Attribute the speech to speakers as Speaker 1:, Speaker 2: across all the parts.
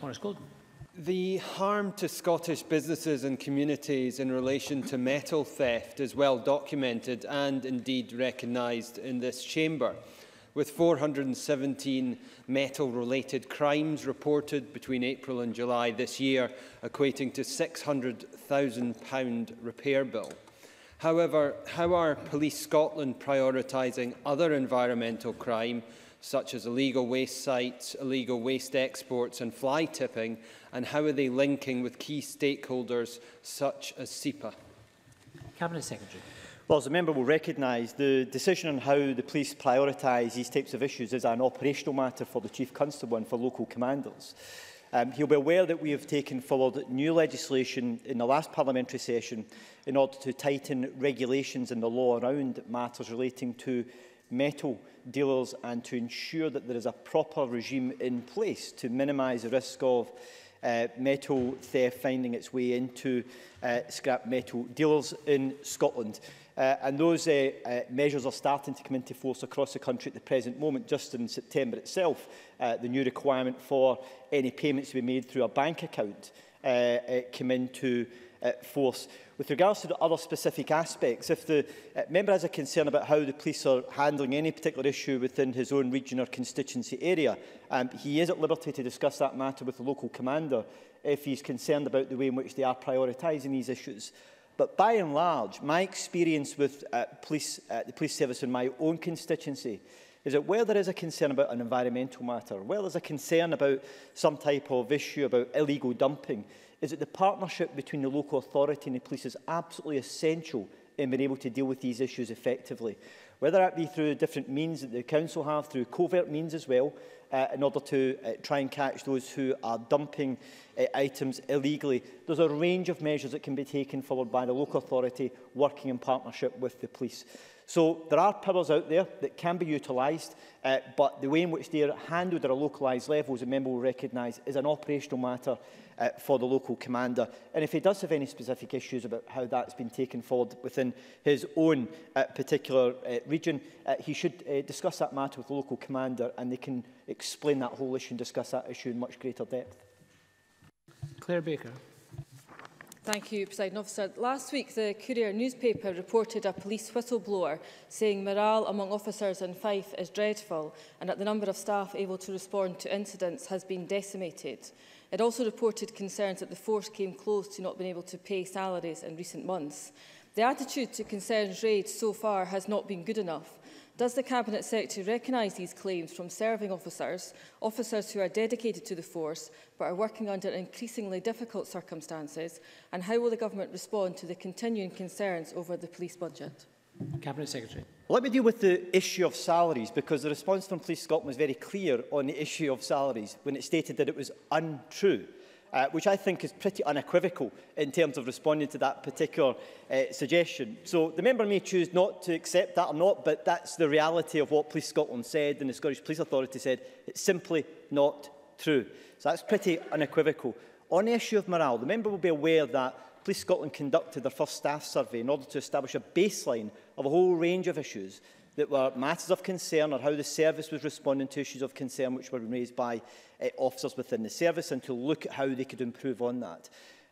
Speaker 1: Morris Golden.
Speaker 2: The harm to Scottish businesses and communities in relation to metal theft is well documented and indeed recognised in this chamber, with 417 metal-related crimes reported between April and July this year, equating to £600,000 repair bill. However, how are Police Scotland prioritising other environmental crime such as illegal waste sites, illegal waste exports and fly tipping, and how are they linking with key stakeholders such as SEPA?
Speaker 1: Cabinet Secretary.
Speaker 3: Well, as the member will recognise, the decision on how the police prioritise these types of issues is an operational matter for the Chief Constable and for local commanders. Um, he'll be aware that we have taken forward new legislation in the last parliamentary session in order to tighten regulations in the law around matters relating to metal dealers and to ensure that there is a proper regime in place to minimise the risk of uh, metal theft finding its way into uh, scrap metal dealers in Scotland. Uh, and those uh, uh, measures are starting to come into force across the country at the present moment. Just in September itself, uh, the new requirement for any payments to be made through a bank account uh, uh came into uh, force. With regards to the other specific aspects, if the uh, member has a concern about how the police are handling any particular issue within his own region or constituency area, um, he is at liberty to discuss that matter with the local commander if he's concerned about the way in which they are prioritising these issues. But by and large, my experience with uh, police, uh, the police service in my own constituency is that where there is a concern about an environmental matter, where there's a concern about some type of issue about illegal dumping, is that the partnership between the local authority and the police is absolutely essential in being able to deal with these issues effectively. Whether that be through different means that the council have, through covert means as well, uh, in order to uh, try and catch those who are dumping uh, items illegally. There's a range of measures that can be taken forward by the local authority working in partnership with the police. So there are powers out there that can be utilised, uh, but the way in which they are handled at a localised level, as a member will recognise, is an operational matter uh, for the local commander. And if he does have any specific issues about how that's been taken forward within his own uh, particular uh, region, uh, he should uh, discuss that matter with the local commander and they can explain that whole issue and discuss that issue in much greater depth.
Speaker 1: Claire Baker.
Speaker 4: Thank you, President Officer. Last week, the Courier newspaper reported a police whistleblower saying morale among officers in Fife is dreadful and that the number of staff able to respond to incidents has been decimated. It also reported concerns that the force came close to not being able to pay salaries in recent months. The attitude to concerns raised so far has not been good enough Does the Cabinet Secretary recognise these claims from serving officers, officers who are dedicated to the force but are working under increasingly difficult circumstances, and how will the Government respond to the continuing concerns over the police budget?
Speaker 1: Cabinet Secretary.
Speaker 3: Let me deal with the issue of salaries because the response from Police Scotland was very clear on the issue of salaries when it stated that it was untrue uh, which I think is pretty unequivocal in terms of responding to that particular uh, suggestion. So the member may choose not to accept that or not, but that's the reality of what Police Scotland said and the Scottish Police Authority said. It's simply not true. So that's pretty unequivocal. On the issue of morale, the member will be aware that Police Scotland conducted their first staff survey in order to establish a baseline of a whole range of issues that were matters of concern or how the service was responding to issues of concern which were raised by uh, officers within the service and to look at how they could improve on that.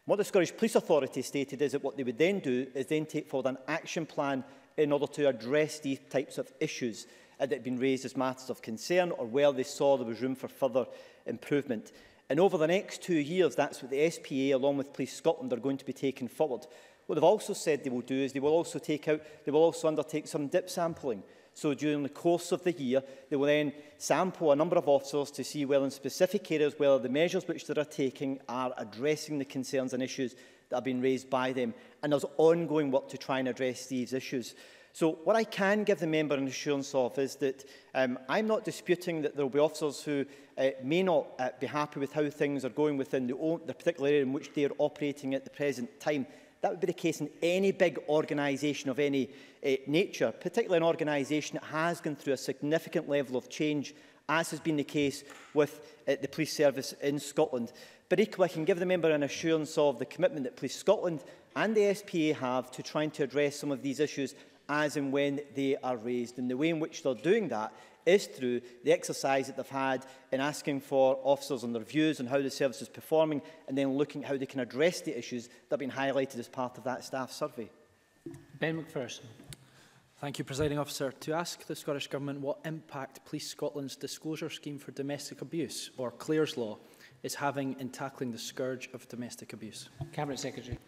Speaker 3: What the Scottish Police Authority stated is that what they would then do is then take forward an action plan in order to address these types of issues uh, that had been raised as matters of concern or where they saw there was room for further improvement. And over the next two years, that's what the SPA, along with Police Scotland, are going to be taking forward. What they've also said they will do is they will also take out, they will also undertake some dip sampling. So during the course of the year, they will then sample a number of officers to see whether in specific areas, whether the measures which they are taking are addressing the concerns and issues that have been raised by them. And there's ongoing work to try and address these issues. So what I can give the member an assurance of is that um, I'm not disputing that there will be officers who uh, may not uh, be happy with how things are going within the, the particular area in which they are operating at the present time. That would be the case in any big organisation of any uh, nature, particularly an organisation that has gone through a significant level of change, as has been the case with uh, the police service in Scotland. But equally, I can give the member an assurance of the commitment that Police Scotland and the SPA have to trying to address some of these issues as and when they are raised. And the way in which they're doing that is through the exercise that they've had in asking for officers on their views on how the service is performing and then looking at how they can address the issues that have been highlighted as part of that staff survey.
Speaker 1: Ben McPherson.
Speaker 5: Thank you, Presiding Officer. To ask the Scottish Government what impact Police Scotland's disclosure scheme for domestic abuse, or CLEARS law, is having in tackling the scourge of domestic abuse.
Speaker 1: Cabinet Secretary.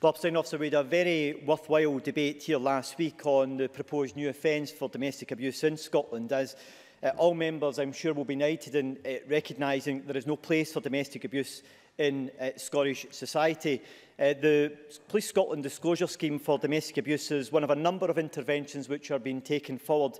Speaker 3: Well, President Officer, we had a very worthwhile debate here last week on the proposed new offence for domestic abuse in Scotland. As uh, all members, I'm sure, will be united in uh, recognising there is no place for domestic abuse in uh, Scottish society. Uh, the Police Scotland Disclosure Scheme for Domestic Abuse is one of a number of interventions which are being taken forward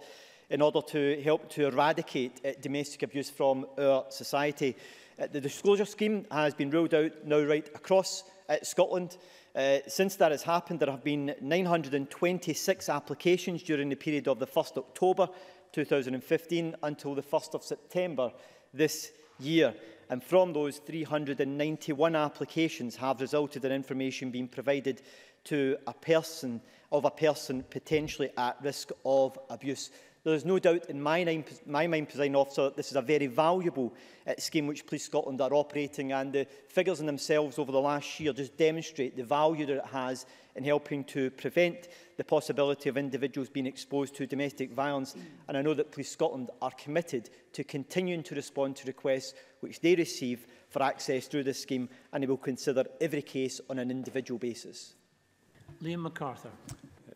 Speaker 3: in order to help to eradicate uh, domestic abuse from our society. Uh, the disclosure scheme has been rolled out now right across uh, Scotland. Uh, since that has happened, there have been 926 applications during the period of the 1st October 2015 until the 1st of September this year. And from those, 391 applications have resulted in information being provided to a person of a person potentially at risk of abuse. There is no doubt in my, name, my mind, President Officer, that this is a very valuable uh, scheme which Police Scotland are operating and the figures in themselves over the last year just demonstrate the value that it has in helping to prevent the possibility of individuals being exposed to domestic violence. And I know that Police Scotland are committed to continuing to respond to requests which they receive for access through this scheme and they will consider every case on an individual basis.
Speaker 1: Liam MacArthur.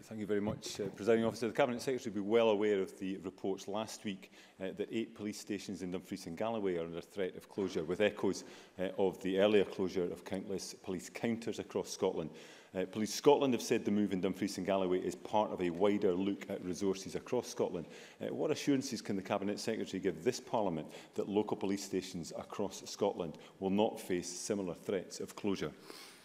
Speaker 6: Thank you very much, uh, Presiding Officer. The Cabinet Secretary will be well aware of the reports last week uh, that eight police stations in Dumfries and Galloway are under threat of closure, with echoes uh, of the earlier closure of countless police counters across Scotland. Uh, Police Scotland have said the move in Dumfries and Galloway is part of a wider look at resources across Scotland. Uh, what assurances can the Cabinet Secretary give this Parliament that local police stations across Scotland will not face similar threats of closure?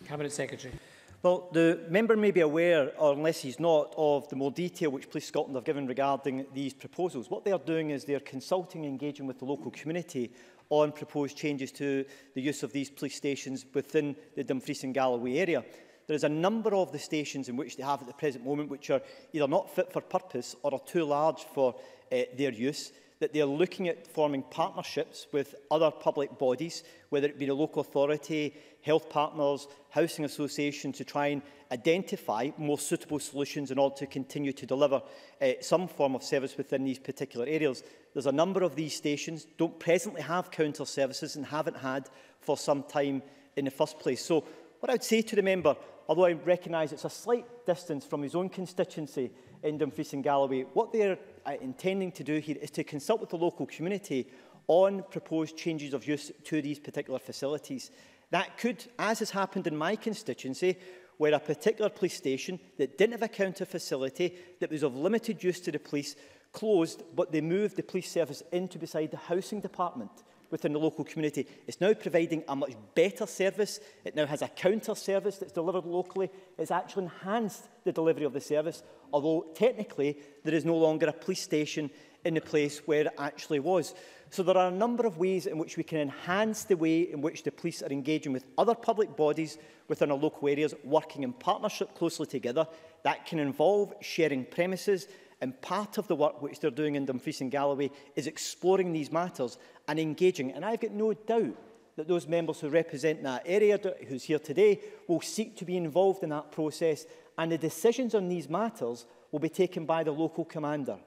Speaker 1: Cabinet Secretary.
Speaker 3: Well, the member may be aware, or unless he's not, of the more detail which Police Scotland have given regarding these proposals. What they are doing is they are consulting and engaging with the local community on proposed changes to the use of these police stations within the Dumfries and Galloway area. There is a number of the stations in which they have at the present moment which are either not fit for purpose or are too large for uh, their use that they are looking at forming partnerships with other public bodies, whether it be the local authority, health partners, housing association, to try and identify more suitable solutions in order to continue to deliver uh, some form of service within these particular areas. There's a number of these stations don't presently have counter services and haven't had for some time in the first place. So what I'd say to the member, although I recognise it's a slight distance from his own constituency in Dumfries and Galloway, what they're uh, intending to do here is to consult with the local community on proposed changes of use to these particular facilities. That could, as has happened in my constituency, where a particular police station that didn't have a counter facility that was of limited use to the police closed, but they moved the police service into beside the housing department within the local community. It's now providing a much better service. It now has a counter service that's delivered locally. It's actually enhanced the delivery of the service, although technically there is no longer a police station in the place where it actually was. So there are a number of ways in which we can enhance the way in which the police are engaging with other public bodies within our local areas, working in partnership closely together. That can involve sharing premises And part of the work which they're doing in Dumfries and Galloway is exploring these matters and engaging. And I've got no doubt that those members who represent that area, who's here today, will seek to be involved in that process. And the decisions on these matters will be taken by the local commander.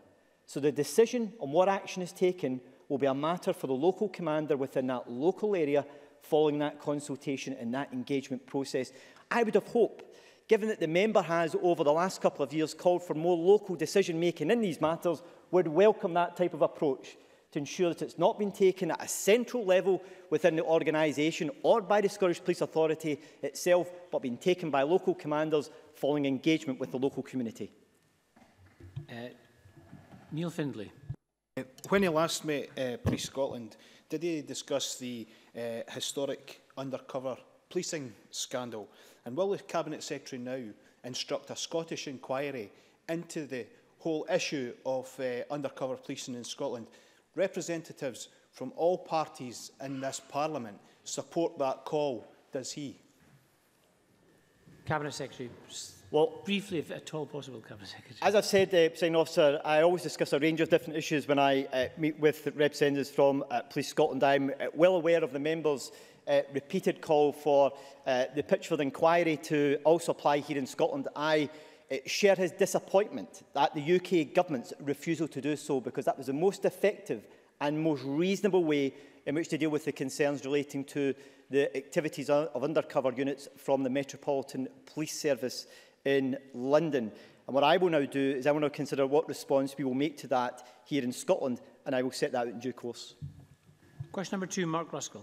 Speaker 3: So the decision on what action is taken will be a matter for the local commander within that local area following that consultation and that engagement process. I would have hoped given that the member has, over the last couple of years, called for more local decision-making in these matters, would welcome that type of approach to ensure that it's not been taken at a central level within the organisation or by the Scottish Police Authority itself, but been taken by local commanders following engagement with the local community.
Speaker 1: Uh, Neil Findlay.
Speaker 7: Uh, when he last met uh, Police Scotland, did he discuss the uh, historic undercover policing scandal? And will the Cabinet Secretary now instruct a Scottish inquiry into the whole issue of uh, undercover policing in Scotland? Representatives from all parties in this Parliament support that call, does he?
Speaker 1: Cabinet Secretary,
Speaker 3: well,
Speaker 1: briefly, if at all possible, Cabinet Secretary.
Speaker 3: As I've said, uh, President Officer, I always discuss a range of different issues when I uh, meet with representatives from uh, Police Scotland. I'm uh, well aware of the members' uh, repeated call for uh, the Pitchford inquiry to also apply here in Scotland, I uh, share his disappointment at the UK government's refusal to do so because that was the most effective and most reasonable way in which to deal with the concerns relating to the activities of undercover units from the Metropolitan Police Service in London. And what I will now do is I will now consider what response we will make to that here in Scotland, and I will set that out in due course.
Speaker 1: Question number two, Mark Ruskell.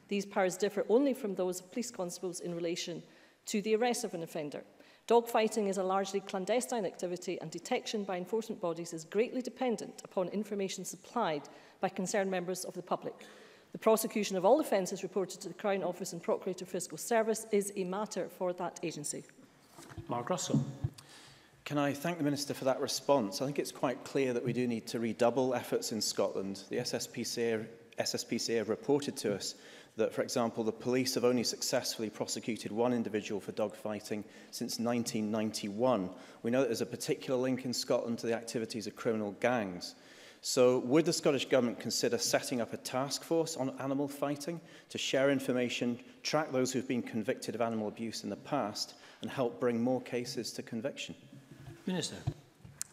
Speaker 8: These powers differ only from those of police constables in relation to to the arrest of an offender. Dogfighting is a largely clandestine activity and detection by enforcement bodies is greatly dependent upon information supplied by concerned members of the public. The prosecution of all offences reported to the Crown Office and Procurator Fiscal Service is a matter for that agency.
Speaker 1: Mark Russell.
Speaker 9: Can I thank the Minister for that response? I think it's quite clear that we do need to redouble efforts in Scotland. The SSPCA, SSPCA have reported to us that, for example, the police have only successfully prosecuted one individual for dogfighting since 1991. We know that there's a particular link in Scotland to the activities of criminal gangs. So would the Scottish Government consider setting up a task force on animal fighting to share information, track those who've been convicted of animal abuse in the past and help bring more cases to conviction?
Speaker 1: Minister.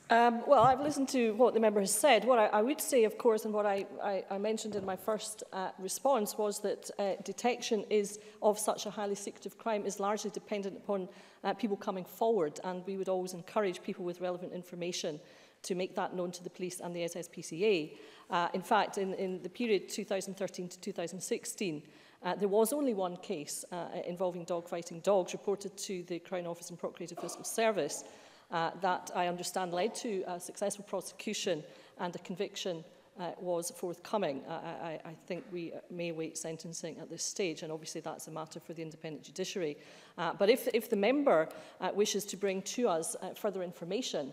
Speaker 8: Um, well, I've listened to what the member has said. What I, I would say, of course, and what I, I, I mentioned in my first uh, response was that uh, detection is of such a highly secretive crime is largely dependent upon uh, people coming forward, and we would always encourage people with relevant information to make that known to the police and the SSPCA. Uh, in fact, in, in the period 2013 to 2016, uh, there was only one case uh, involving dog fighting dogs reported to the Crown Office and Procurator Fiscal Service. uh, that I understand led to a successful prosecution and a conviction uh, was forthcoming. Uh, I, I, I think we may await sentencing at this stage, and obviously that's a matter for the independent judiciary. Uh, but if, if the member uh, wishes to bring to us uh, further information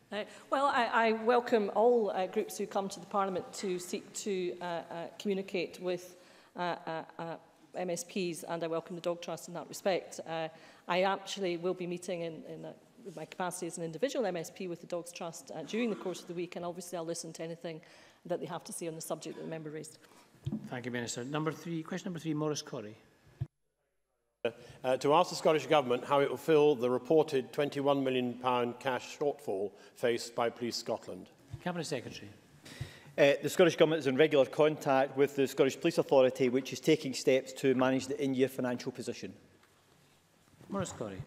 Speaker 8: Uh, well, I, I welcome all uh, groups who come to the Parliament to seek to uh, uh, communicate with uh, uh, uh, MSPs and I welcome the Dog Trust in that respect. Uh, I actually will be meeting in, in a, my capacity as an individual MSP with the Dogs Trust uh, during the course of the week and obviously I'll listen to anything that they have to say on the subject that the member raised.
Speaker 1: Thank you, Minister. Number three, question number three, Maurice Corey.
Speaker 10: Uh, to ask the Scottish Government how it will fill the reported £21 million cash shortfall faced by Police Scotland.
Speaker 1: Cabinet Secretary.
Speaker 3: Uh, the Scottish Government is in regular contact with the Scottish Police Authority, which is taking steps to manage the in-year financial position.
Speaker 1: Maurice Corrie.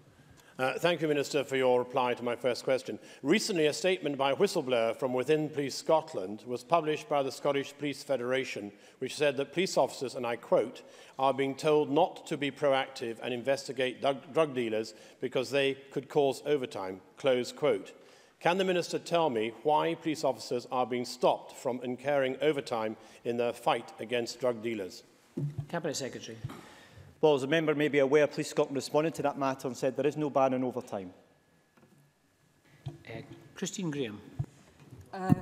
Speaker 10: Uh, thank you, Minister, for your reply to my first question. Recently, a statement by a whistleblower from within Police Scotland was published by the Scottish Police Federation, which said that police officers, and I quote, are being told not to be proactive and investigate drug, dealers because they could cause overtime, close quote. Can the Minister tell me why police officers are being stopped from incurring overtime in their fight against drug dealers?
Speaker 1: Cabinet Secretary.
Speaker 3: Well, as a member may be aware, Police Scotland responded to that matter and said there is no ban on overtime.
Speaker 1: Uh, Christine Graham.
Speaker 11: Uh,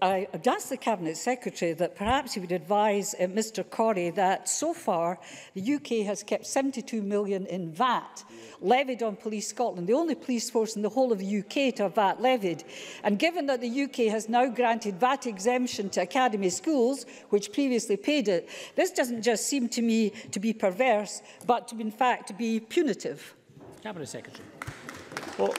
Speaker 11: I asked the Cabinet Secretary that perhaps he would advise uh, Mr Corrie that so far the UK has kept 72 million in VAT levied on Police Scotland, the only police force in the whole of the UK to have VAT levied. And given that the UK has now granted VAT exemption to academy schools, which previously paid it, this doesn't just seem to me to be perverse, but to in fact to be punitive.
Speaker 1: Cabinet Secretary.
Speaker 3: Well,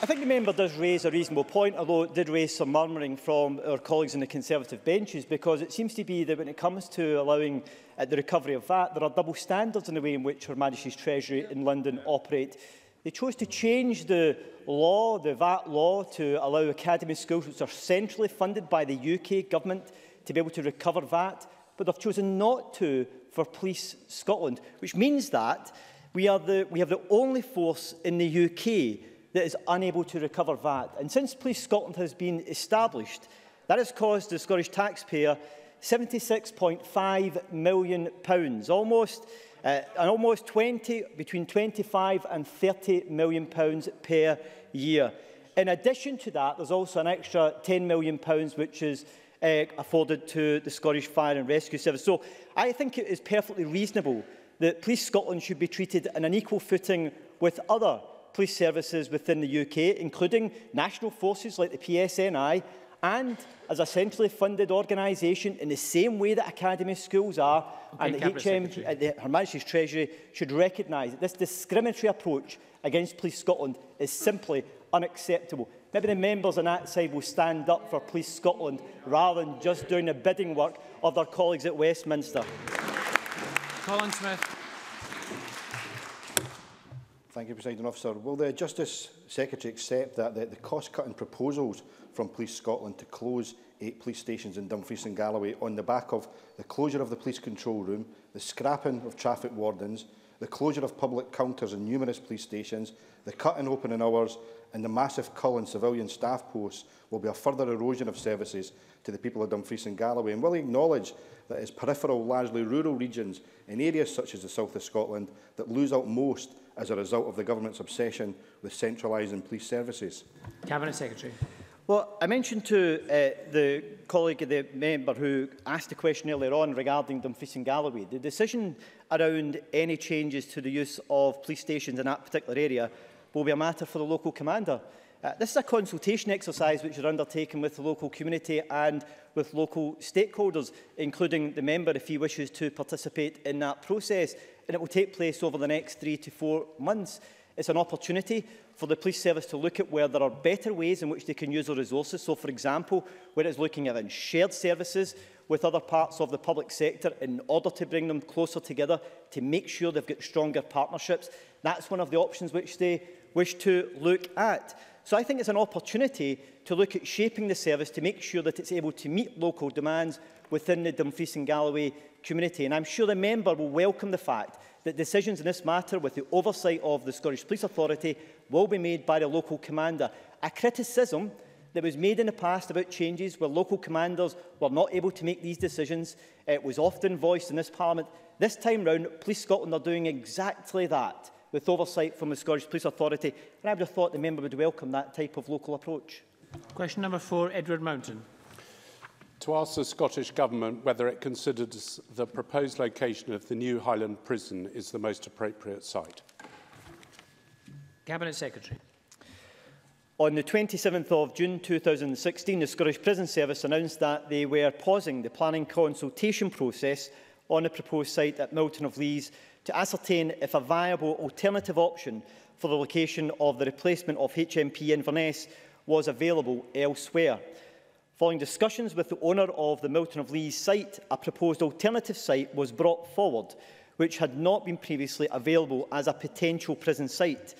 Speaker 3: I think the member does raise a reasonable point, although it did raise some murmuring from our colleagues in the Conservative benches, because it seems to be that when it comes to allowing uh, the recovery of VAT, there are double standards in the way in which Her Majesty's Treasury in London operate. They chose to change the law, the VAT law, to allow academy schools which are centrally funded by the UK government to be able to recover VAT, but they've chosen not to for Police Scotland, which means that we, are the, we have the only force in the UK that is unable to recover VAT. And since Police Scotland has been established, that has caused the Scottish taxpayer £76.5 million, pounds, almost, uh, and almost 20, between 25 and 30 million pounds per year. In addition to that, there's also an extra 10 million pounds which is uh, afforded to the Scottish Fire and Rescue Service. So I think it is perfectly reasonable that Police Scotland should be treated on an equal footing with other police services within the UK, including national forces like the PSNI and as a centrally funded organisation in the same way that academy schools are okay, and the HM, uh, the, Her Majesty's Treasury should recognise that this discriminatory approach against Police Scotland is simply unacceptable. Maybe the members on that side will stand up for Police Scotland rather than just doing the bidding work of their colleagues at Westminster.
Speaker 1: Colin Smith.
Speaker 12: Thank you, President Officer. Will the Justice Secretary accept that, that the cost-cutting proposals from Police Scotland to close eight police stations in Dumfries and Galloway on the back of the closure of the police control room, the scrapping of traffic wardens, the closure of public counters in numerous police stations, the cut in opening hours and the massive cull in civilian staff posts will be a further erosion of services to the people of Dumfries and Galloway and will acknowledge that it is peripheral, largely rural regions in areas such as the south of Scotland that lose out most as a result of the government's obsession with centralising police services?
Speaker 1: Cabinet Secretary.
Speaker 3: Well, I mentioned to uh, the colleague, of the member who asked a question earlier on regarding Dumfries and Galloway, the decision around any changes to the use of police stations in that particular area will be a matter for the local commander. Uh, this is a consultation exercise which is undertaken with the local community and with local stakeholders, including the member if he wishes to participate in that process and it will take place over the next three to four months. It's an opportunity for the police service to look at where there are better ways in which they can use their resources. So, for example, where it's looking at shared services with other parts of the public sector in order to bring them closer together to make sure they've got stronger partnerships. That's one of the options which they wish to look at. So I think it's an opportunity to look at shaping the service to make sure that it's able to meet local demands within the Dumfries and Galloway community. And I'm sure the member will welcome the fact that decisions in this matter, with the oversight of the Scottish Police Authority, will be made by the local commander. A criticism that was made in the past about changes where local commanders were not able to make these decisions. It was often voiced in this Parliament. This time round, Police Scotland are doing exactly that. with oversight from the Scottish Police Authority. And I would have thought the member would welcome that type of local approach.
Speaker 1: Question number four, Edward Mountain.
Speaker 13: To ask the Scottish Government whether it considers the proposed location of the new Highland Prison is the most appropriate site.
Speaker 1: Cabinet Secretary.
Speaker 3: On the 27th of June 2016, the Scottish Prison Service announced that they were pausing the planning consultation process on a proposed site at Milton of Lees to ascertain if a viable alternative option for the location of the replacement of HMP Inverness was available elsewhere. Following discussions with the owner of the Milton of Lees site, a proposed alternative site was brought forward, which had not been previously available as a potential prison site.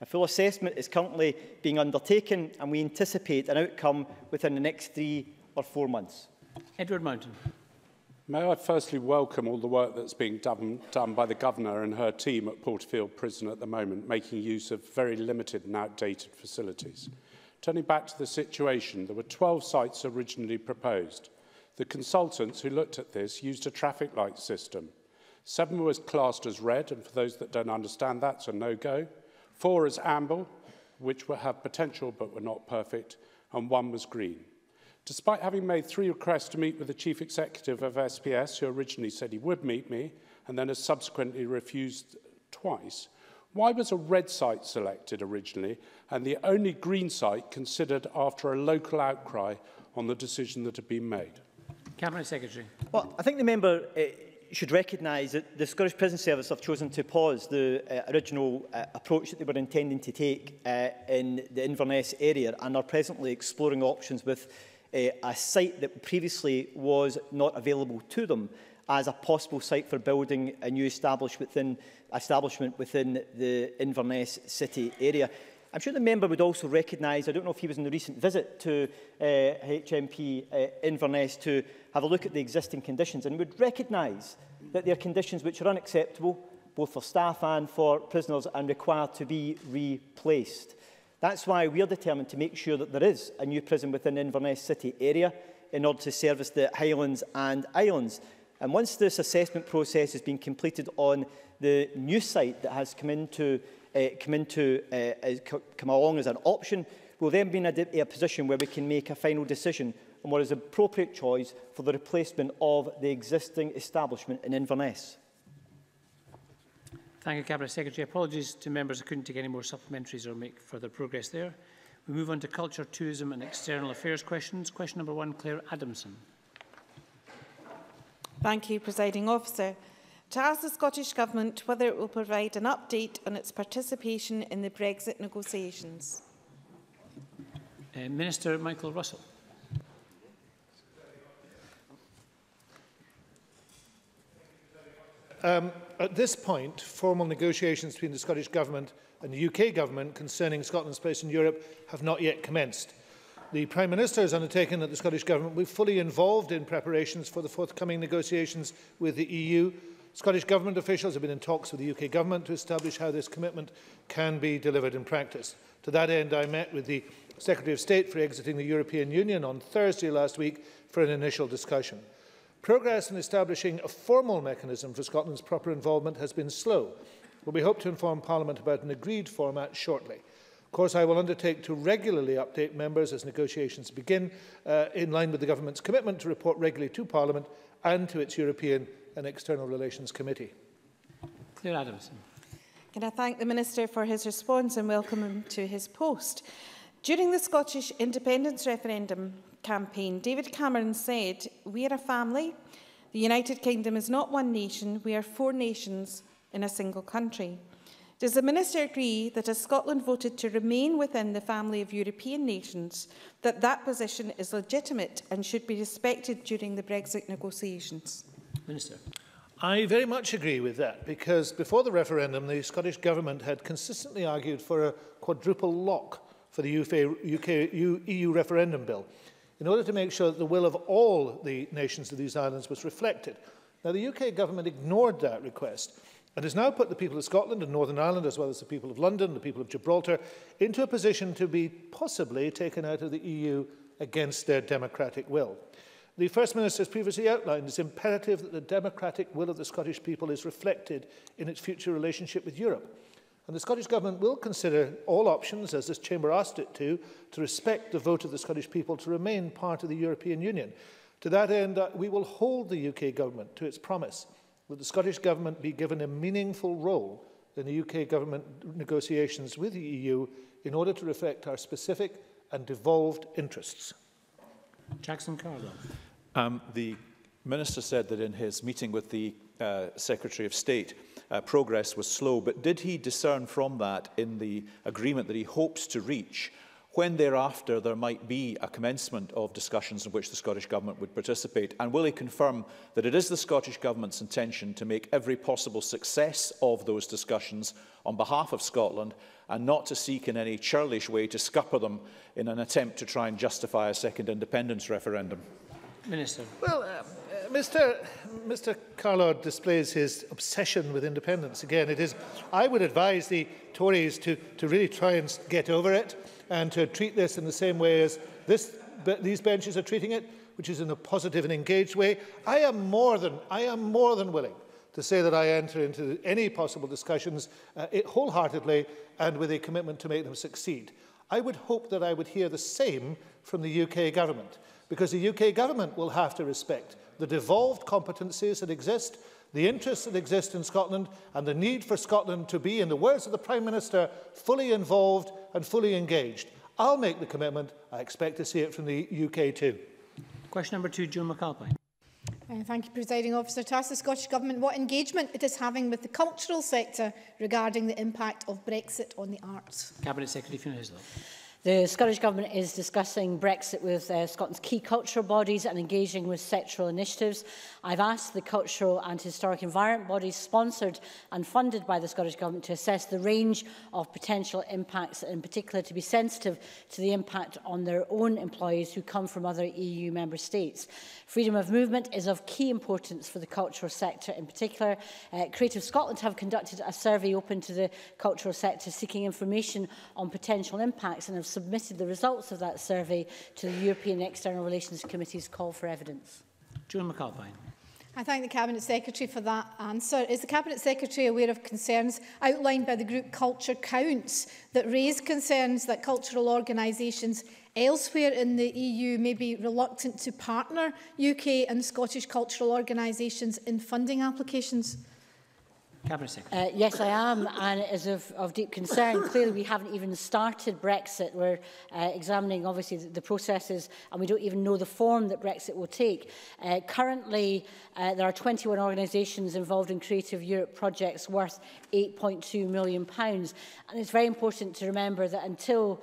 Speaker 3: A full assessment is currently being undertaken and we anticipate an outcome within the next three or four months.
Speaker 1: Edward Mountain.
Speaker 13: May I firstly welcome all the work that's being done, done by the Governor and her team at Porterfield Prison at the moment, making use of very limited and outdated facilities. Turning back to the situation, there were 12 sites originally proposed. The consultants who looked at this used a traffic light system. Seven was classed as red, and for those that don't understand, that's a no-go. Four as amber, which have potential but were not perfect, and one was green. Despite having made three requests to meet with the chief executive of SPS, who originally said he would meet me, and then has subsequently refused twice, why was a red site selected originally and the only green site considered after a local outcry on the decision that had been made?
Speaker 1: Cabinet Secretary.
Speaker 3: Well, I think the member uh, should recognise that the Scottish Prison Service have chosen to pause the uh, original uh, approach that they were intending to take uh, in the Inverness area and are presently exploring options with Eh, a site that previously was not available to them as a possible site for building a new establishment within, establishment within the Inverness city area. I'm sure the member would also recognise, I don't know if he was in the recent visit to uh, eh, HMP uh, eh, Inverness to have a look at the existing conditions and would recognise that there are conditions which are unacceptable, both for staff and for prisoners, and require to be replaced. That's why we're determined to make sure that there is a new prison within Inverness city area in order to service the Highlands and Islands. And once this assessment process has been completed on the new site that has come into, uh, come, into uh, come along as an option, we'll then be in a, a position where we can make a final decision on what is appropriate choice for the replacement of the existing establishment in Inverness.
Speaker 1: Thank you, Cabinet Secretary. Apologies to members who couldn't take any more supplementaries or make further progress there. We move on to Culture, Tourism and External Affairs questions. Question number one, Claire Adamson.
Speaker 14: Thank you, Presiding Officer. To ask the Scottish Government whether it will provide an update on its participation in the Brexit negotiations.
Speaker 1: Uh, Minister Michael Russell.
Speaker 15: Um, at this point, formal negotiations between the Scottish Government and the UK Government concerning Scotland's place in Europe have not yet commenced. The Prime Minister has undertaken that the Scottish Government will be fully involved in preparations for the forthcoming negotiations with the EU. Scottish Government officials have been in talks with the UK Government to establish how this commitment can be delivered in practice. To that end, I met with the Secretary of State for exiting the European Union on Thursday last week for an initial discussion. Progress in establishing a formal mechanism for Scotland's proper involvement has been slow, but we hope to inform Parliament about an agreed format shortly. Of course, I will undertake to regularly update members as negotiations begin, uh, in line with the Government's commitment to report regularly to Parliament and to its European and External Relations Committee.
Speaker 1: Claire Adamson.
Speaker 14: Can I thank the Minister for his response and welcome him to his post. During the Scottish independence referendum, campaign, David Cameron said, We are a family. The United Kingdom is not one nation, we are four nations in a single country. Does the Minister agree that as Scotland voted to remain within the family of European nations, that that position is legitimate and should be respected during the Brexit negotiations?
Speaker 1: Minister.
Speaker 15: I very much agree with that because before the referendum, the Scottish Government had consistently argued for a quadruple lock for the UK, UK EU referendum bill. in order to make sure that the will of all the nations of these islands was reflected. Now, the UK government ignored that request and has now put the people of Scotland and Northern Ireland, as well as the people of London the people of Gibraltar, into a position to be possibly taken out of the EU against their democratic will. The First Minister has previously outlined it's imperative that the democratic will of the Scottish people is reflected in its future relationship with Europe. And the Scottish Government will consider all options, as this Chamber asked it to, to respect the vote of the Scottish people to remain part of the European Union. To that end, uh, we will hold the UK Government to its promise that the Scottish Government be given a meaningful role in the UK Government negotiations with the EU in order to reflect our specific and devolved interests.
Speaker 1: Jackson Carlo.
Speaker 16: Um, the Minister said that in his meeting with the uh, Secretary of State, uh, progress was slow. But did he discern from that in the agreement that he hopes to reach when thereafter there might be a commencement of discussions in which the Scottish Government would participate? And will he confirm that it is the Scottish Government's intention to make every possible success of those discussions on behalf of Scotland and not to seek in any churlish way to scupper them in an attempt to try and justify a second independence referendum?
Speaker 1: Minister.
Speaker 15: Well, uh, Mr. Mr. displays his obsession with independence again. It is, I would advise the Tories to, to really try and get over it and to treat this in the same way as this, these benches are treating it, which is in a positive and engaged way. I am more than, I am more than willing to say that I enter into any possible discussions uh, wholeheartedly and with a commitment to make them succeed. I would hope that I would hear the same from the UK government, because the UK government will have to respect the devolved competencies that exist, the interests that exist in Scotland, and the need for Scotland to be, in the words of the Prime Minister, fully involved and fully engaged. I'll make the commitment. I expect to see it from the UK too.
Speaker 1: Question number two, June McAlpine.
Speaker 17: Uh, thank you, Presiding Officer. To ask the Scottish Government what engagement it is having with the cultural sector regarding the impact of Brexit on the arts.
Speaker 1: Cabinet Secretary Fiona Hislop.
Speaker 18: The Scottish Government is discussing Brexit with uh, Scotland's key cultural bodies and engaging with sectoral initiatives. I've asked the cultural and historic environment bodies sponsored and funded by the Scottish Government to assess the range of potential impacts, in particular to be sensitive to the impact on their own employees who come from other EU member states. Freedom of movement is of key importance for the cultural sector in particular. Uh, Creative Scotland have conducted a survey open to the cultural sector seeking information on potential impacts and have submitted the results of that survey to the European External Relations Committee's call for evidence.
Speaker 1: Joan McAlpine.
Speaker 17: I thank the Cabinet Secretary for that answer. Is the Cabinet Secretary aware of concerns outlined by the group Culture Counts that raise concerns that cultural organisations elsewhere in the EU may be reluctant to partner UK and Scottish cultural organisations in funding applications?
Speaker 1: Cabinet Secretary.
Speaker 18: Uh, yes, I am, and it is of, of deep concern. Clearly, we haven't even started Brexit. We're uh, examining, obviously, the, the processes, and we don't even know the form that Brexit will take. Uh, currently, uh, there are 21 organisations involved in Creative Europe projects worth £8.2 million. And it's very important to remember that until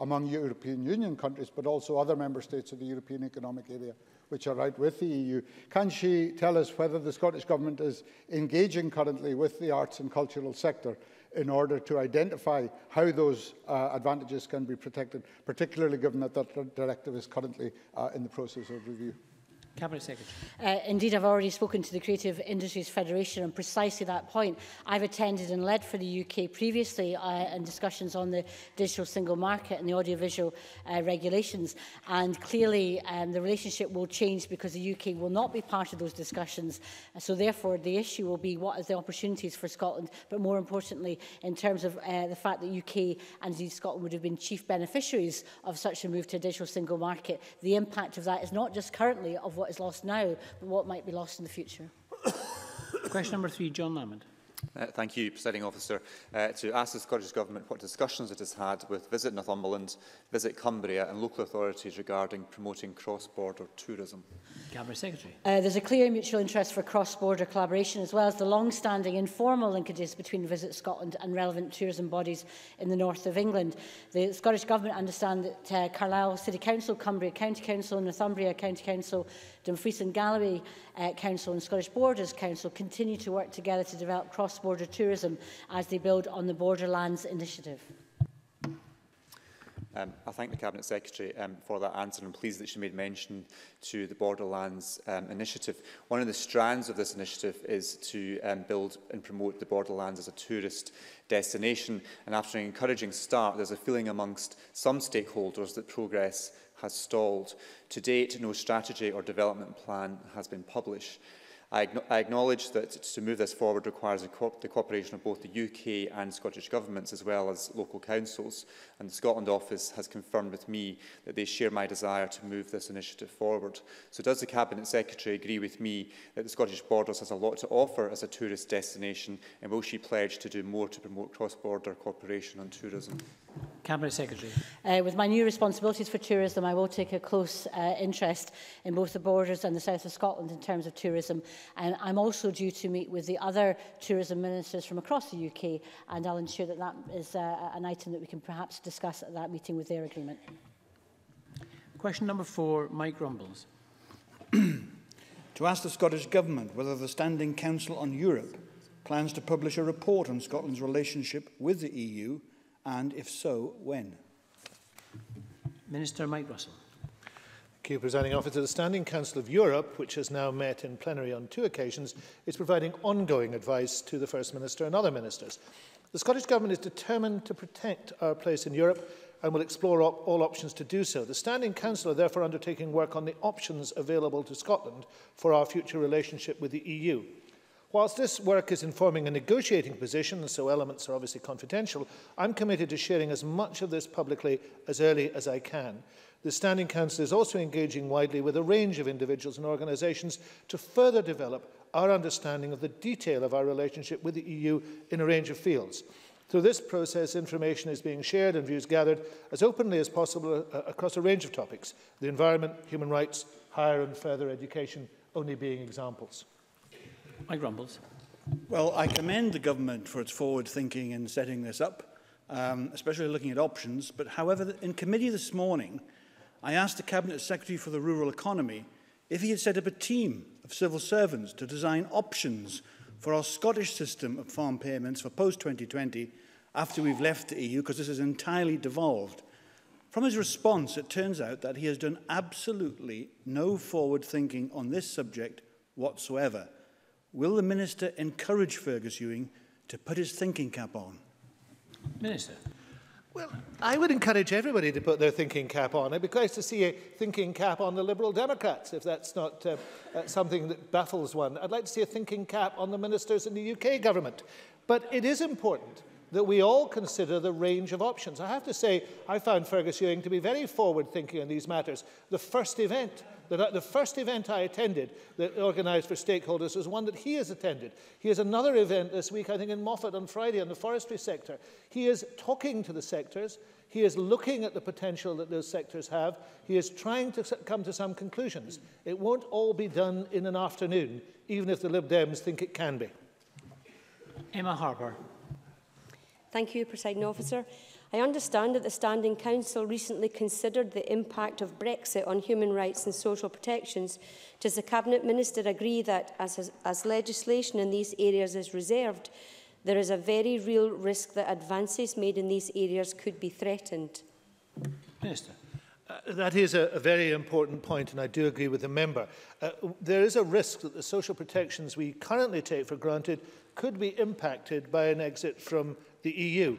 Speaker 19: among European Union countries, but also other member states of the European Economic Area, which are right with the EU. Can she tell us whether the Scottish Government is engaging currently with the arts and cultural sector in order to identify how those uh, advantages can be protected, particularly given that that directive is currently uh, in the process of review?
Speaker 1: Cabinet Secretary.
Speaker 18: Uh, indeed, I've already spoken to the Creative Industries Federation on precisely that point. I've attended and led for the UK previously uh, in discussions on the digital single market and the audiovisual uh, regulations. And clearly, um, the relationship will change because the UK will not be part of those discussions. Uh, so therefore, the issue will be what are the opportunities for Scotland, but more importantly, in terms of uh, the fact that UK and indeed Scotland would have been chief beneficiaries of such a move to a digital single market. The impact of that is not just currently of what is lost now, but what might be lost in the future.
Speaker 1: Question number three, John Lamond.
Speaker 20: Uh, thank you, Presiding Officer. Uh, to ask the Scottish Government what discussions it has had with Visit Northumberland, Visit Cumbria and local authorities regarding promoting cross-border tourism.
Speaker 1: Cabinet Secretary.
Speaker 18: Uh, there's a clear mutual interest for cross-border collaboration as well as the long-standing informal linkages between Visit Scotland and relevant tourism bodies in the north of England. The Scottish Government understand that uh, Carlisle City Council, Cumbria County Council, Northumbria County Council Dumfries and Galloway uh, Council and Scottish Borders Council continue to work together to develop cross-border tourism as they build on the Borderlands Initiative.
Speaker 20: Um, I thank the Cabinet Secretary um, for that answer and I'm pleased that she made mention to the Borderlands um, initiative. One of the strands of this initiative is to um, build and promote the Borderlands as a tourist destination and after an encouraging start there's a feeling amongst some stakeholders that progress has stalled. To date, no strategy or development plan has been published. I, acknowledge that to move this forward requires co the cooperation of both the UK and Scottish governments as well as local councils and the Scotland office has confirmed with me that they share my desire to move this initiative forward. So does the Cabinet Secretary agree with me that the Scottish Borders has a lot to offer as a tourist destination and will she pledge to do more to promote cross-border cooperation on tourism?
Speaker 1: Cabinet Secretary.
Speaker 18: Uh, with my new responsibilities for tourism, I will take a close uh, interest in both the borders and the south of Scotland in terms of tourism. And I'm also due to meet with the other tourism ministers from across the UK, and I'll ensure that that is uh, an item that we can perhaps discuss at that meeting with their agreement.
Speaker 1: Question number four, Mike Rumbles.
Speaker 21: to ask the Scottish Government whether the Standing Council on Europe plans to publish a report on Scotland's relationship with the EU And if so, when?
Speaker 1: Minister Mike Russell.
Speaker 15: Thank you, Presiding Officer. The Standing Council of Europe, which has now met in plenary on two occasions, is providing ongoing advice to the First Minister and other ministers. The Scottish Government is determined to protect our place in Europe and will explore op all options to do so. The Standing Council are therefore undertaking work on the options available to Scotland for our future relationship with the EU. Whilst this work is informing a negotiating position, and so elements are obviously confidential, I'm committed to sharing as much of this publicly as early as I can. The Standing Council is also engaging widely with a range of individuals and organisations to further develop our understanding of the detail of our relationship with the EU in a range of fields. Through this process, information is being shared and views gathered as openly as possible uh, uh, across a range of topics, the environment, human rights, higher and further education only being examples.
Speaker 1: my grumbles.
Speaker 21: Well, I commend the government for its forward thinking in setting this up, um, especially looking at options. But however, in committee this morning, I asked the Cabinet Secretary for the Rural Economy if he had set up a team of civil servants to design options for our Scottish system of farm payments for post-2020 after we've left the EU, because this is entirely devolved. From his response, it turns out that he has done absolutely no forward thinking on this subject whatsoever. Will the Minister encourage Fergus Ewing to put his thinking cap on?
Speaker 1: Minister.
Speaker 15: Well, I would encourage everybody to put their thinking cap on. I'd be glad to see a thinking cap on the Liberal Democrats, if that's not uh, uh, something that baffles one. I'd like to see a thinking cap on the ministers in the UK government. But it is important that we all consider the range of options. I have to say, I found Fergus Ewing to be very forward-thinking on these matters. The first event that the first event I attended that organized for stakeholders was one that he has attended. He has another event this week, I think, in Moffat on Friday on the forestry sector. He is talking to the sectors. He is looking at the potential that those sectors have. He is trying to come to some conclusions. It won't all be done in an afternoon, even if the Lib Dems think it can be.
Speaker 1: Emma Harper.
Speaker 22: Thank you, presiding Officer. I understand that the Standing Council recently considered the impact of Brexit on human rights and social protections. Does the Cabinet Minister agree that, as, as legislation in these areas is reserved, there is a very real risk that advances made in these areas could be threatened?
Speaker 1: Minister.
Speaker 15: Uh, that is a, a very important point, and I do agree with the member. Uh, there is a risk that the social protections we currently take for granted could be impacted by an exit from the EU.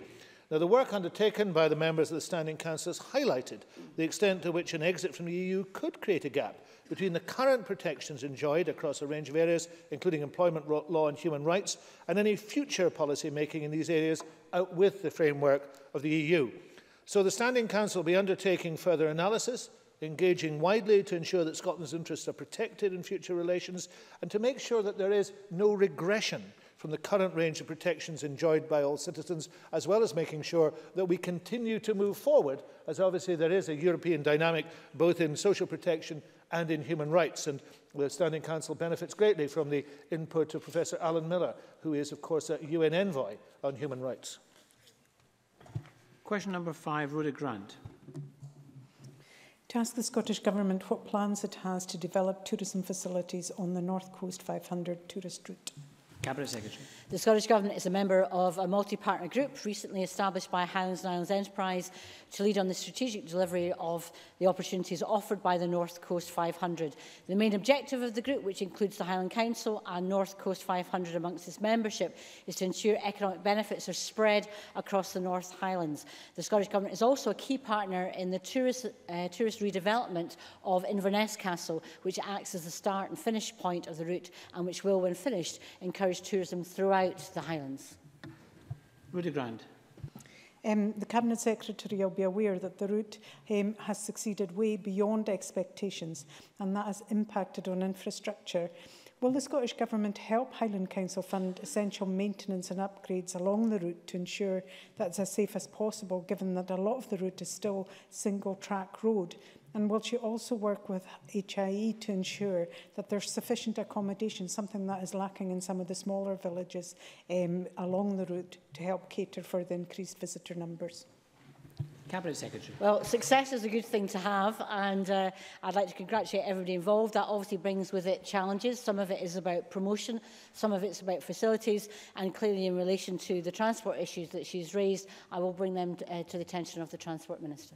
Speaker 15: Now, the work undertaken by the members of the Standing Council has highlighted the extent to which an exit from the EU could create a gap between the current protections enjoyed across a range of areas, including employment law and human rights, and any future policy making in these areas outwith the framework of the EU. So the Standing Council will be undertaking further analysis, engaging widely to ensure that Scotland's interests are protected in future relations, and to make sure that there is no regression from the current range of protections enjoyed by all citizens, as well as making sure that we continue to move forward, as obviously there is a European dynamic both in social protection and in human rights. And the Standing Council benefits greatly from the input of Professor Alan Miller, who is, of course, a UN envoy on human rights.
Speaker 1: Question number five, Rhoda Grant.
Speaker 23: To ask the Scottish Government what plans it has to develop tourism facilities on the North Coast 500 tourist route.
Speaker 1: Cabinet Secretary.
Speaker 18: The Scottish Government is a member of a multi-partner group recently established by Highlands and Islands Enterprise to lead on the strategic delivery of the opportunities offered by the North Coast 500. The main objective of the group, which includes the Highland Council and North Coast 500 amongst its membership, is to ensure economic benefits are spread across the North Highlands. The Scottish Government is also a key partner in the tourist, uh, tourist redevelopment of Inverness Castle, which acts as the start and finish point of the route and which will, when finished, encourage encourage tourism throughout the Highlands.
Speaker 1: Rudy Grand.
Speaker 23: Um, the Cabinet Secretary will be aware that the route um, has succeeded way beyond expectations and that has impacted on infrastructure. Will the Scottish Government help Highland Council fund essential maintenance and upgrades along the route to ensure that it's as safe as possible, given that a lot of the route is still single track road And will she also work with HIE to ensure that there's sufficient accommodation, something that is lacking in some of the smaller villages um, along the route to help cater for the increased visitor numbers?
Speaker 1: Cabinet Secretary.
Speaker 18: Well, success is a good thing to have, and uh, I'd like to congratulate everybody involved. That obviously brings with it challenges. Some of it is about promotion, some of it's about facilities, and clearly in relation to the transport issues that she's raised, I will bring them uh, to the attention of the Transport Minister.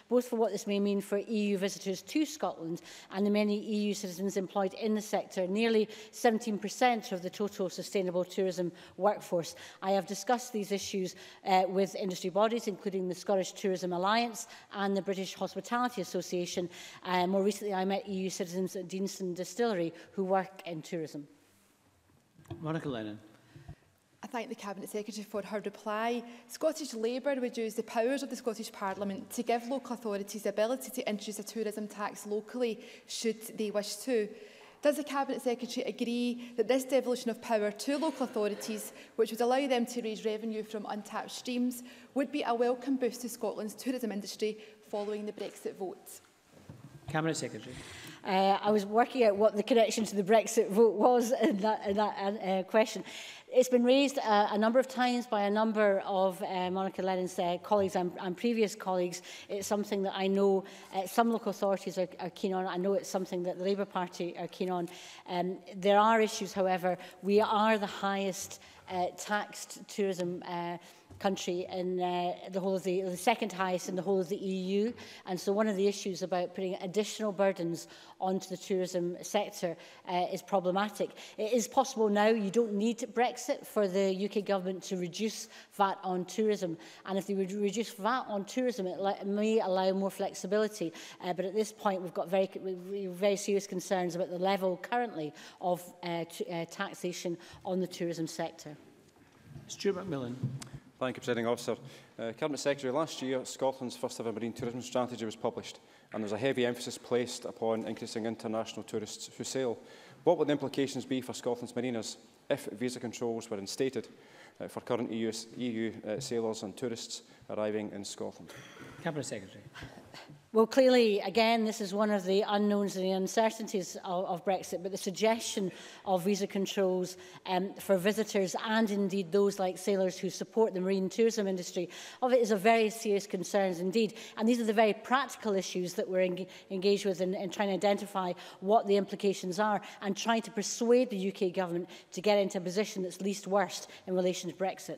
Speaker 18: both for what this may mean for EU visitors to Scotland and the many EU citizens employed in the sector, nearly 17% of the total sustainable tourism workforce. I have discussed these issues uh, with industry bodies, including the Scottish Tourism Alliance and the British Hospitality Association, Uh, more recently, I met EU citizens at Deanston Distillery who work in tourism.
Speaker 1: Monica Lennon.
Speaker 24: I thank the Cabinet Secretary for her reply. Scottish Labour would use the powers of the Scottish Parliament to give local authorities the ability to introduce a tourism tax locally, should they wish to. Does the Cabinet Secretary agree that this devolution of power to local authorities, which would allow them to raise revenue from untapped streams, would be a welcome boost to Scotland's tourism industry following the Brexit vote?
Speaker 1: Cabinet Secretary.
Speaker 18: Uh, I was working out what the connection to the Brexit vote was in that, in that uh, question. It's been raised uh, a number of times by a number of uh, Monica Lennon's uh, colleagues and, and previous colleagues. It's something that I know uh, some local authorities are, are keen on. I know it's something that the Labour Party are keen on. Um, there are issues, however. We are the highest uh, taxed tourism uh, country in uh, the whole of the, the second highest in the whole of the EU. And so one of the issues about putting additional burdens onto the tourism sector uh, is problematic. It is possible now, you don't need Brexit for the UK government to reduce VAT on tourism. And if they would reduce VAT on tourism, it may allow more flexibility. Uh, but at this point, we've got very, very serious concerns about the level currently of uh, uh, taxation on the tourism sector.
Speaker 1: Stuart Macmillan.
Speaker 25: Thank you, Presiding Officer. Uh, Cabinet Secretary, last year Scotland's first ever marine tourism strategy was published and there's a heavy emphasis placed upon increasing international tourists who sail. What would the implications be for Scotland's marinas if visa controls were instated uh, for current EU, EU uh, sailors and tourists arriving in Scotland?
Speaker 1: Cabinet Secretary.
Speaker 18: Well, clearly, again, this is one of the unknowns and the uncertainties of, of Brexit, but the suggestion of visa controls um, for visitors and indeed those like sailors who support the marine tourism industry of it is a very serious concern indeed. And these are the very practical issues that we're en engaged with in, in trying to identify what the implications are and trying to persuade the UK government to get into a position that's least worst in relation to Brexit.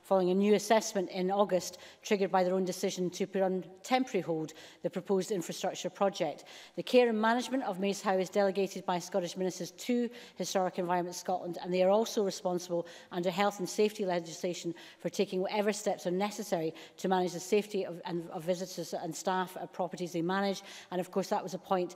Speaker 18: following a new assessment in August, triggered by their own decision to put on temporary hold the proposed infrastructure project. The care and management of Maze Howe is delegated by Scottish Ministers to Historic Environment Scotland, and they are also responsible under health and safety legislation for taking whatever steps are necessary to manage the safety of, and, of visitors and staff at properties they manage. And of course, that was a point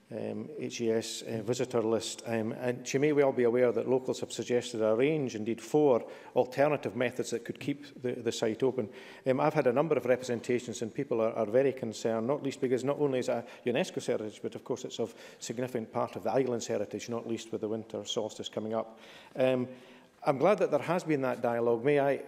Speaker 26: um, HES uh, visitor list. Um, and she may well be aware that locals have suggested a range, indeed four, alternative methods that could keep the, the site open. Um, I've had a number of representations and people are, are very concerned, not least because not only is it a UNESCO heritage, but of course it's of significant part of the island's heritage, not least with the winter solstice coming up. Um, I'm glad that there has been that dialogue. May I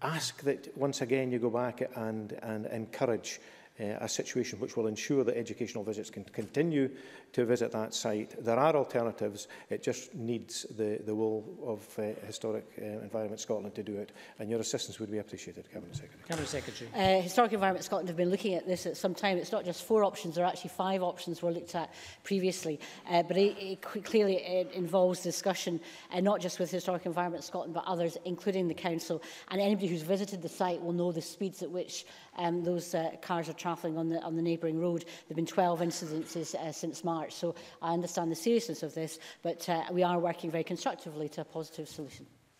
Speaker 26: ask that once again you go back and, and encourage Uh, a situation which will ensure that educational visits can continue to visit that site. There are alternatives. It just needs the, the will of uh, Historic uh, Environment Scotland to do it. And your assistance would be appreciated, Cabinet Secretary.
Speaker 1: Cabinet Secretary.
Speaker 18: Uh, Historic Environment Scotland have been looking at this at some time. It's not just four options. There are actually five options were looked at previously. Uh, but it, it clearly it uh, involves discussion, uh, not just with Historic Environment Scotland, but others, including the Council. And anybody who's visited the site will know the speeds at which um, those uh, cars are travelling on the, on the neighbouring road. There have been 12 incidences uh, since March March. So I understand the seriousness of this, but uh, we are working very constructively to a positive solution.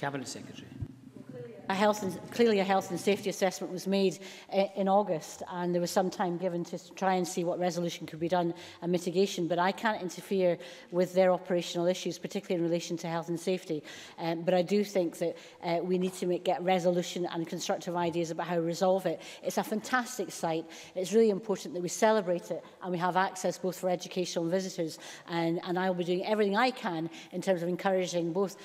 Speaker 27: Cabinet Secretary a
Speaker 18: health and, clearly a health and safety assessment was made eh, in August and there was some time given to try and see what resolution could be done and mitigation but I can't interfere with their operational issues particularly in relation to health and safety um, but I do think that uh, we need to make, get resolution and constructive ideas about how to resolve it it's a fantastic site it's really important that we celebrate it and we have access both for educational and visitors and, and I will be doing everything I can in terms of encouraging both